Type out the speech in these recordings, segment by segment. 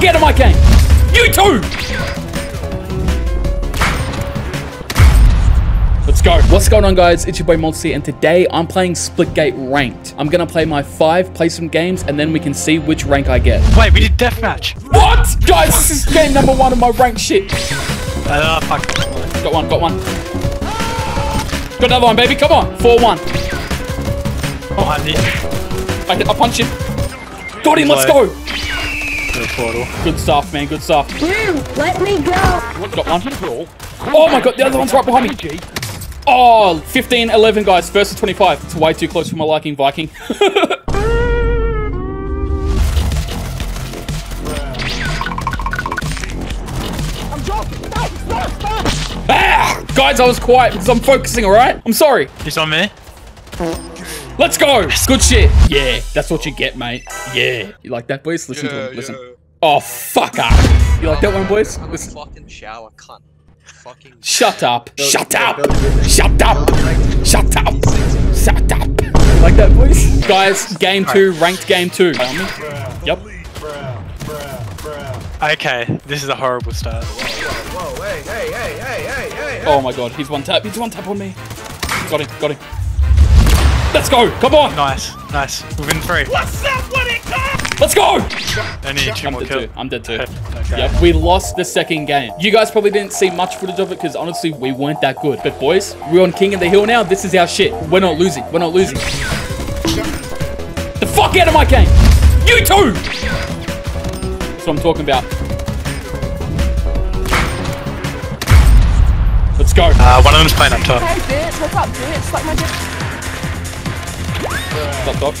fuck out of my game! You too! Let's go. What's going on, guys? It's your boy Monty, and today I'm playing Splitgate Ranked. I'm gonna play my five, play some games, and then we can see which rank I get. Wait, we did deathmatch. What? Guys, this is game number one of my ranked shit. Uh, fuck. Got one, got one. Got another one, baby. Come on. 4-1. Behind you. I, I punch him. Got him. Let's go. The portal. Good stuff, man. Good stuff. Let me go. Got one. Oh my god, the other one's right behind me. Oh, 15, 11, guys. First to 25. It's way too close for my liking, Viking. ah! Guys, I was quiet because I'm focusing, alright? I'm sorry. He's on me. Let's go. Good shit. Yeah, that's what you get, mate. Yeah. You like that, boys? Listen to him. Listen. Oh, fuck up. You like that one, boys? I'm Listen. fucking shower cunt. Fucking Shut up. Shut up. Shut up. Shut up. Shut up. Like that, boys? Guys, game two, ranked game two. Tell me. Yep. Okay, this is a horrible start. Whoa, hey, hey, hey, hey, hey, hey, Oh my god, he's one tap. He's one tap on me. Got him. Got him. Let's go. Come on. Nice, nice. Within three. What's up, what it Let's go. I need two I'm more dead kills. too. I'm dead too. Okay. Yep, we lost the second game. You guys probably didn't see much footage of it because honestly, we weren't that good. But boys, we're on King of the Hill now. This is our shit. We're not losing. We're not losing. The fuck out of my game. You too. That's what I'm talking about. Let's go. Uh, one of them's playing up top. Hey, bitch. What's up, bitch? Like my dick. Stop, stop.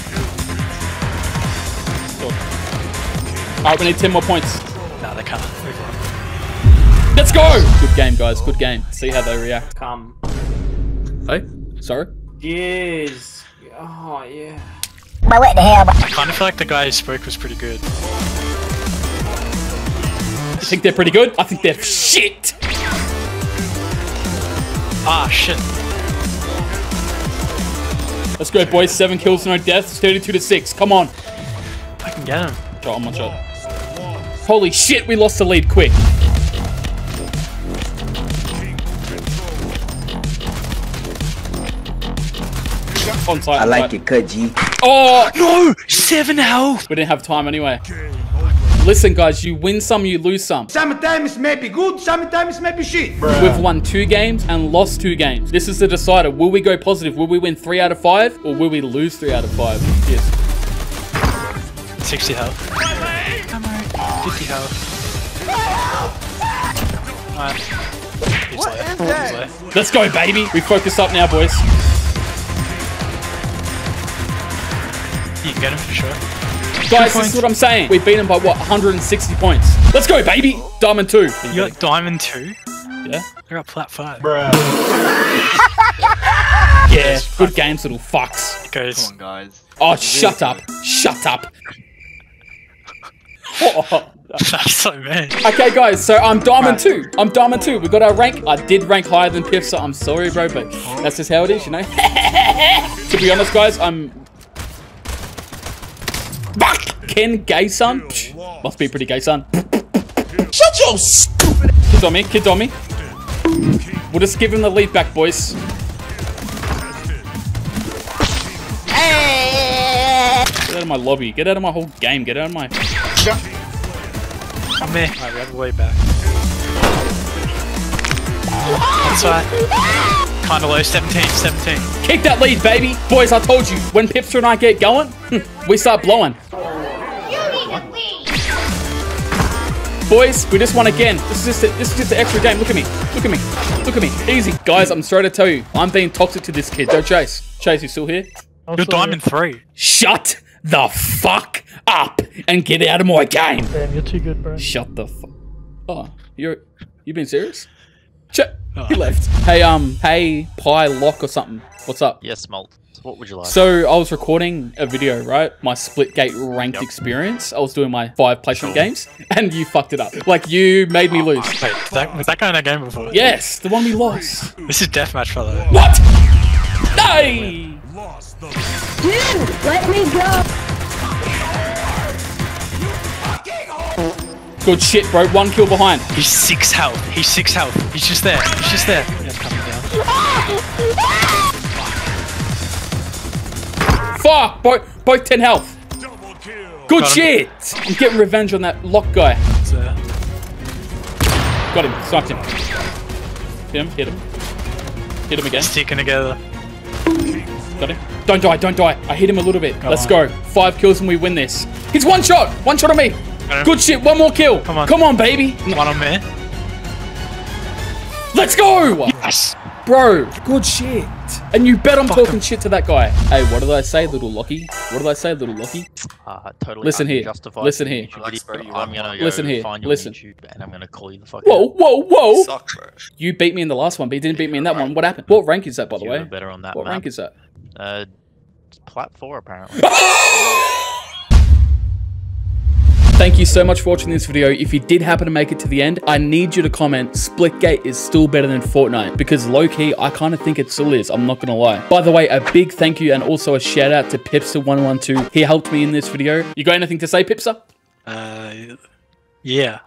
Stop. Alright, we need 10 more points. No, they can't. Let's go! Good game, guys. Good game. See how they react. Come. Hey? Sorry? Yes. Oh, yeah. I kind of feel like the guy who spoke was pretty good. I think they're pretty good. I think they're shit. Ah, shit. Let's go, boys. Seven kills, no deaths. 32 to 6. Come on. I can get him. Shot on one shot. Holy shit, we lost the lead quick. On site, I like site. it, cut G. Oh, No! Seven health! we didn't have time anyway. Listen, guys, you win some, you lose some. Sometimes it's maybe good, sometimes it's maybe shit. We've won two games and lost two games. This is the decider. Will we go positive? Will we win three out of five? Or will we lose three out of five? Yes. 60 health. 50 health. Alright. He's What there. is that? Let's go, baby. We focus up now, boys. You can get him for sure. Guys, this is what I'm saying. We beat them by what? 160 points. Let's go, baby. Diamond two. You got diamond 2? Yeah. I got plat 5. Yeah. Good games, little fucks. It goes. Come on, guys. Oh, shut up. Shut up. Oh. That's so mean. Okay, guys, so I'm Diamond 2. I'm Diamond 2. We got our rank. I did rank higher than Piff, so I'm sorry, bro, but oh. that's just how it is, you know? to be honest, guys, I'm... Fuck! Ken Gay Son? Psh, must be pretty gay son. Shut your stupid... Kids on me, kids on me. We'll just give him the lead back, boys. Get out of my lobby. Get out of my whole game. Get out of my... I'm there. Alright, we have a way back. That's right. Kinda low. 17, 17. Kick that lead, baby. Boys, I told you, when Pipstar and I get going, we start blowing. Boys, we just won again. This is just a, this is just an extra game. Look at me. Look at me. Look at me. Easy. Guys, I'm sorry to tell you, I'm being toxic to this kid. Don't Chase. Chase, you still here? You're diamond 3. Shut the fuck up and get out of my game. Damn, you're too good, bro. Shut the fuck. Oh, you're you being serious? Ch- he left. Hey, um, hey, pie lock or something. What's up? Yes, Malt. What would you like? So I was recording a video, right? My Splitgate ranked experience. I was doing my five placement games, and you fucked it up. Like you made me lose. Wait, was that, was that guy in that game before? Yes, the one we lost. This is deathmatch, fella. What? Hey! Dude, let me go. Good shit, bro. One kill behind. He's six health. He's six health. He's just there. He's just there. Yeah, coming down. Fuck! Both, both 10 health. Good Got him. shit! I'm getting revenge on that lock guy. Uh, Got him. Sniped him. Hit him. Hit him. Hit him again. sticking together. Got him. Don't die. Don't die. I hit him a little bit. Let's on. go. Five kills and we win this. He's one shot. One shot on me. Him. Good shit. One more kill. Come on. Come on, baby. One on me. Let's go. Yes. Bro, good shit. And you bet I'm talking shit to that guy. Hey, what did I say, little Lockie? What did I say, little Lockie? Uh, totally Listen here. Listen here. YouTube bro, I'm gonna go Listen here. find Listen. YouTube and I'm gonna call you the fuck Whoa, out. whoa, whoa. Suck, bro. You beat me in the last one, but you didn't beat me in that one. What happened? What rank is that, by the You were way? better on that What map. rank is that? Uh, plat four apparently. Thank you so much for watching this video. If you did happen to make it to the end, I need you to comment Splitgate is still better than Fortnite because low-key, I kind of think it still is. I'm not going to lie. By the way, a big thank you and also a shout out to Pipstar112. He helped me in this video. You got anything to say, Pipstar? Uh, yeah.